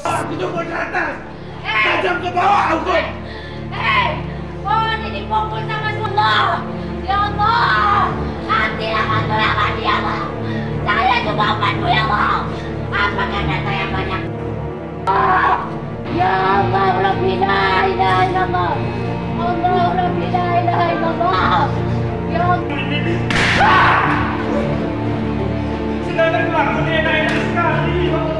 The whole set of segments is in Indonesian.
Aku tunggu di atas. Tajam ke bawah, Hukum. eh, oh ini dipukul sama Allah. Ya Allah, nanti akan tolongkan dia Allah. Saya cuma umatmu ya Allah. Apa kata saya banyak? Ya Allah, Rabbi la ilaha illallah. Allah, Rabbi la ilaha illallah. Ya Allah. Sedangkan aku ini enak-enak sekali, ya Allah.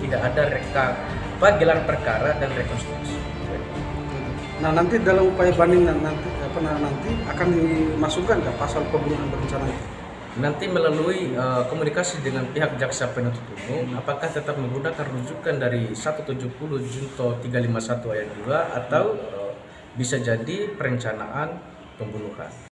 tidak ada reka gelar perkara dan rekonstruksi. Nah nanti dalam upaya banding nan- nanti apa nah, nanti akan dimasukkan ke pasal pembunuhan berencana itu. Nanti melalui eh, komunikasi dengan pihak jaksa penuntut umum, apakah tetap menggunakan rujukan dari 170 Junto 351 ayat 2 atau eh, bisa jadi perencanaan pembunuhan.